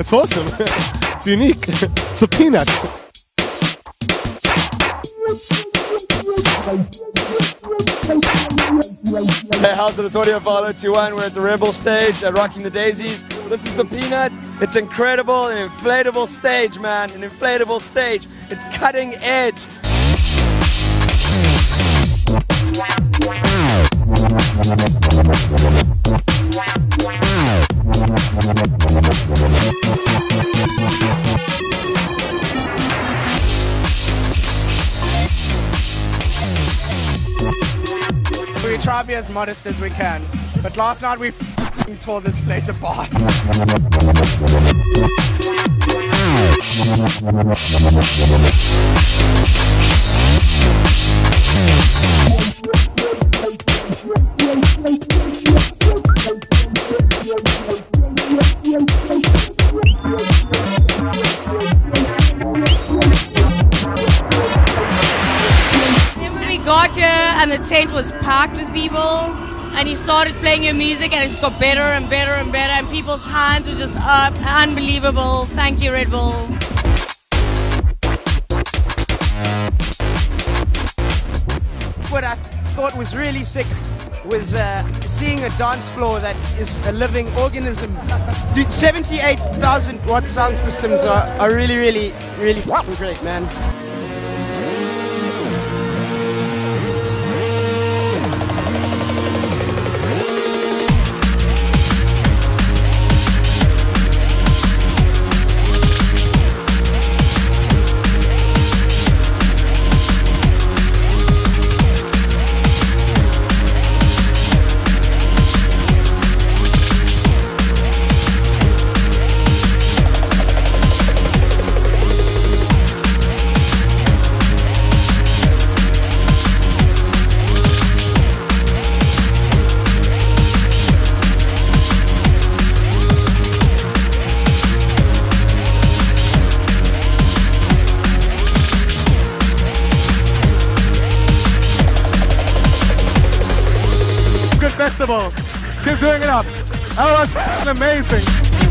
It's awesome. it's unique. It's a peanut. Hey, how's it? It's Audiophile 2-1. We're at the Red Bull stage at Rocking the Daisies. This is the Peanut. It's incredible, an inflatable stage, man. An inflatable stage. It's cutting edge. Try to be as modest as we can, but last night we tore this place apart. got here and the tent was packed with people, and he started playing your music, and it just got better and better and better, and people's hands were just up. Unbelievable. Thank you, Red Bull. What I thought was really sick was uh, seeing a dance floor that is a living organism. Dude, 78,000 watt sound systems are, are really, really, really great, man. Festival. Keep doing it up. That was amazing.